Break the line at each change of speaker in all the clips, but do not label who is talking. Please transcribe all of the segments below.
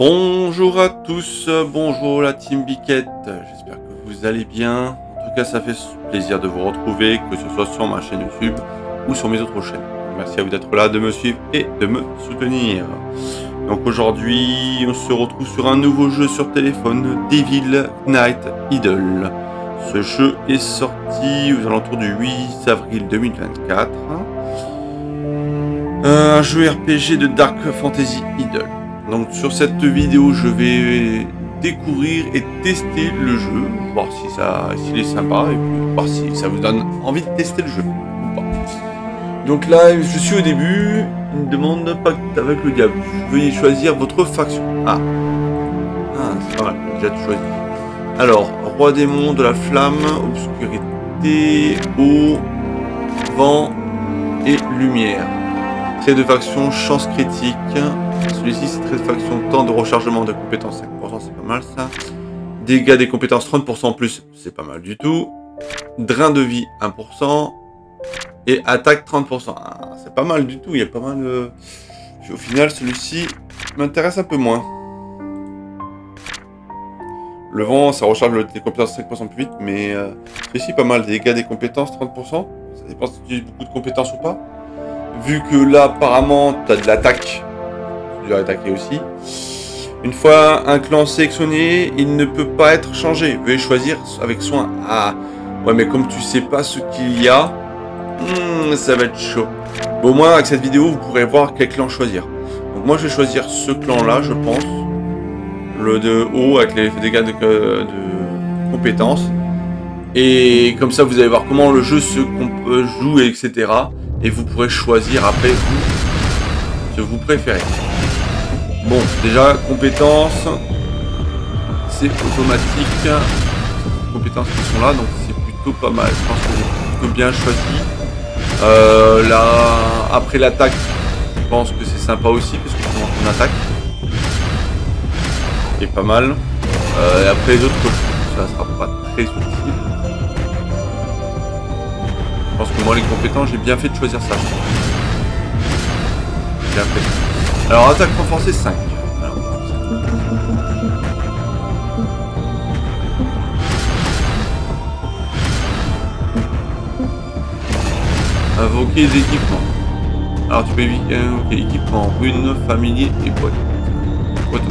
Bonjour à tous, bonjour la team Biquette, j'espère que vous allez bien. En tout cas, ça fait plaisir de vous retrouver, que ce soit sur ma chaîne YouTube ou sur mes autres chaînes. Merci à vous d'être là, de me suivre et de me soutenir. Donc aujourd'hui, on se retrouve sur un nouveau jeu sur téléphone, Devil Knight Idol. Ce jeu est sorti aux alentours du 8 avril 2024. Un jeu RPG de Dark Fantasy Idol. Donc sur cette vidéo, je vais découvrir et tester le jeu, voir si ça, s'il est sympa et puis voir si ça vous donne envie de tester le jeu ou pas. Donc là, je suis au début. Il me demande pacte avec le diable. Veuillez choisir votre faction. Ah, ah, c'est pas mal. J'ai déjà tout choisi. Alors, roi démon de la flamme, obscurité, eau, vent et lumière. Trait de faction, chance critique. Celui-ci, c'est trait de faction, temps de rechargement de compétences 5%, c'est pas mal ça. Dégâts des compétences 30% en plus, c'est pas mal du tout. Drain de vie 1%. Et attaque 30%. Ah, c'est pas mal du tout, il y a pas mal... de... Au final, celui-ci m'intéresse un peu moins. Le vent, ça recharge les compétences 5% plus vite, mais euh, celui-ci pas mal. Dégâts des compétences 30%. Ça dépend si tu utilises beaucoup de compétences ou pas. Vu que là, apparemment, tu as de l'attaque, dois attaquer aussi. Une fois un clan sélectionné, il ne peut pas être changé. Veuillez choisir avec soin. Ah, ouais, mais comme tu sais pas ce qu'il y a, hmm, ça va être chaud. Au moins, avec cette vidéo, vous pourrez voir quel clan choisir. Donc moi, je vais choisir ce clan-là, je pense. Le de haut, avec les dégâts de, de compétences. Et comme ça, vous allez voir comment le jeu se joue, etc et vous pourrez choisir après vous ce que vous préférez. Bon, déjà, compétences, c'est automatique. Compétences qui sont là, donc c'est plutôt pas mal. Je pense que j'ai plutôt bien choisi. Euh, là, après l'attaque, je pense que c'est sympa aussi, parce que une attaque. C'est pas mal. Euh, et après les autres, ça sera pas très utile pense que moi, les compétents, j'ai bien fait de choisir ça. Bien fait. Alors, attaque renforcée 5. Invoquer des équipements. Alors tu peux invoquer équipement, rune, familier et boîte. Boîte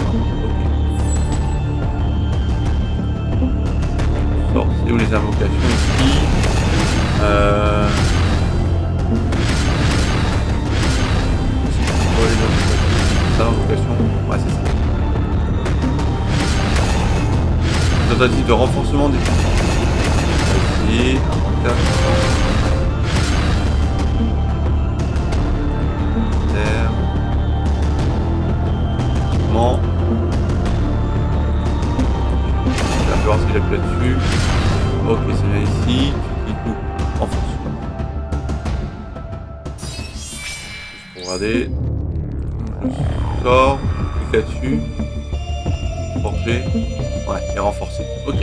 Ok. c'est où les invocations ici? Euh... Ouais, c'est ça. Tentative de renforcement des inventaire. Terre. Équipement. On va voir ce qu'il a plus là-dessus. Ok, c'est là ici en fonction. Juste pour regarder. Là-dessus. Forger. Ouais, et renforcer. Ok.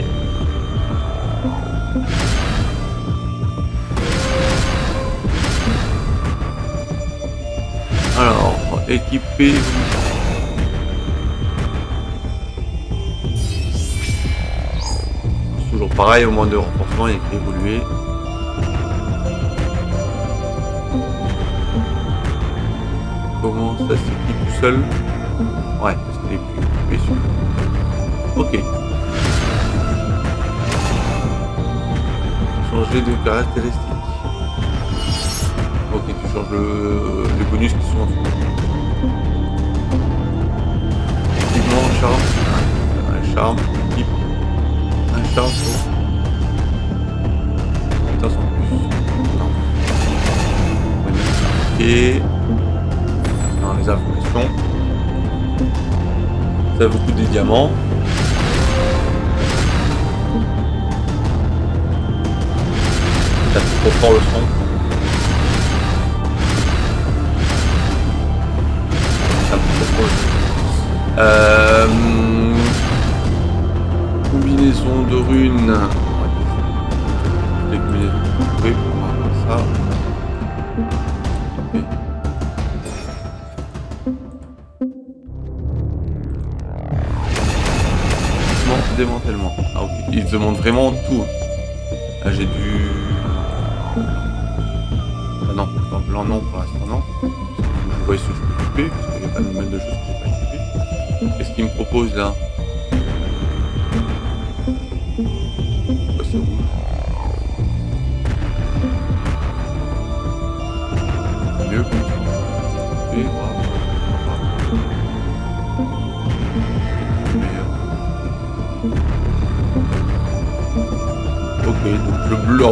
Alors, équiper. Toujours pareil, au moins de renforcement, il écrit évoluer. comment ça s'équipe tout seul? Ouais, parce est plus sûr. Ok. Changer de caractéristiques. Ok, tu changes le, les bonus qui sont en. Effectivement, charme. Un charme, équipe. Un charme. Putain, sans plus. Non. Ok les informations. Ça vous coûte des diamants. Ça trop fort le son. Ça trop fort le. Euh, combinaison de runes. Les combinaisons. Oui, ça. Démantèlement. Ah ok, ils demandent vraiment tout. Là j'ai du... Ah non, non pour l'instant non. Je vois ce que je peux couper, parce qu'il n'y a pas de mal de choses que j'ai pas équipées. Qu'est-ce qu'il me propose là?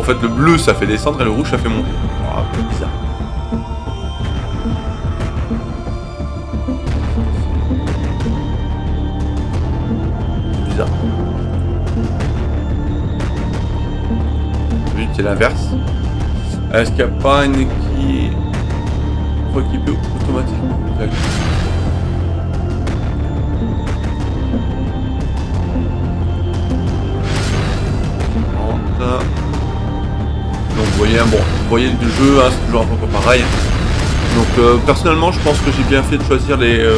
Fait le bleu ça fait descendre et le rouge ça fait monter. Ah, bizarre. Bizarre. C'est l'inverse. Est-ce qu'il n'y a pas une qui faut équiper automatique Donc vous voyez, bon, vous voyez le jeu, hein, c'est toujours un peu pareil. Donc euh, personnellement, je pense que j'ai bien fait de choisir les, euh,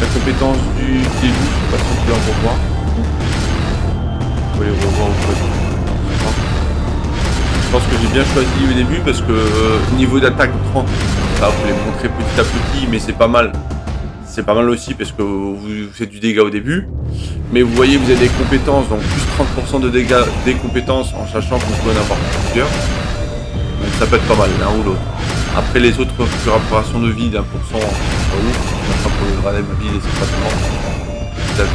la compétence du début. Je sais pas si on peut en revoir. Vous au Je pense que j'ai bien choisi au début parce que euh, niveau d'attaque 30, ça vous les montrer petit à petit, mais c'est pas mal. C'est pas mal aussi parce que vous, vous faites du dégât au début. Mais vous voyez, vous avez des compétences, donc plus 30% de dégâts des compétences en sachant qu'on peut en avoir plusieurs. Donc ça peut être pas mal, l'un ou l'autre. Après les autres récupérations de vie d'un pour cent. Ça pour le grade de vie, c'est pas tout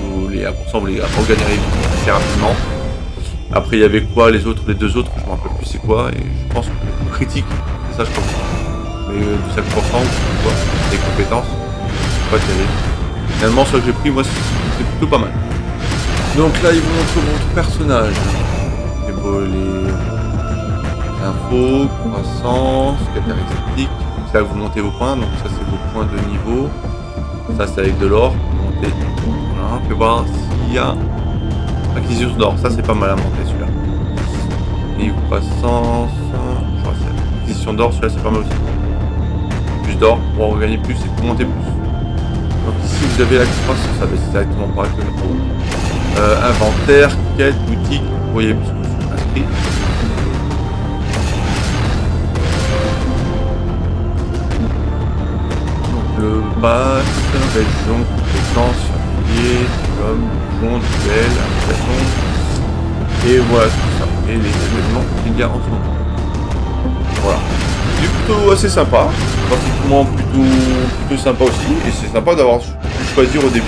Vous les 1%, vous les regagnerez assez rapidement. Après, il y avait quoi les autres, les deux autres, je me rappelle plus c'est quoi. Et je pense que critique, ça je pense. Mais euh, du 5% ou quoi, des compétences, pas terrible. Finalement, ce que j'ai pris, moi, c'est plutôt pas mal. Donc là, ils vous montrent votre personnage. Les, infos, croissance, caractéristiques. C'est là que vous montez vos points. Donc ça, c'est vos points de niveau. Ça, c'est avec de l'or. Monter. Voilà, on peut voir s'il y a acquisition d'or. Ça, c'est pas mal à monter celui-là. Niveau croissance. C'est acquisition d'or. Celui-là, c'est pas mal aussi. Plus d'or pour regagner plus et pour monter plus. Donc ici vous avez la croissance, ça va directement par le euh, inventaire, quête, boutique, vous voyez vous êtes inscrit. Donc le bas, région, compétences, familier, comme, donjon, duel, application. Et voilà tout ça. Et les événements qu'il y a en. Voilà. C'est plutôt assez sympa pratiquement plutôt, plutôt sympa aussi. Et c'est sympa d'avoir pu choisir au début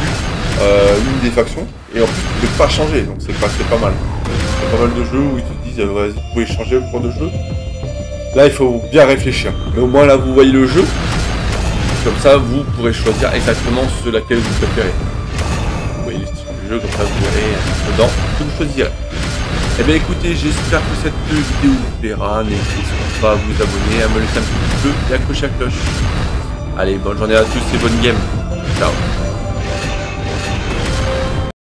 euh, l'une des factions. Et en plus, peux pas changer, donc c'est pas, pas mal. Il y a pas mal de jeux où ils te disent, euh, vous pouvez changer le point de jeu. Là, il faut bien réfléchir. Mais au moins, là, vous voyez le jeu. Comme ça, vous pourrez choisir exactement ce laquelle vous préférez. Vous voyez les styles de jeu, comme ça, vous verrez dedans ce que vous choisirez. Eh bien écoutez, j'espère que cette vidéo vous plaira. N'hésitez pas à vous abonner, à me laisser un petit peu et à accrocher la cloche. Allez, bonne journée à tous et bonne game. Ciao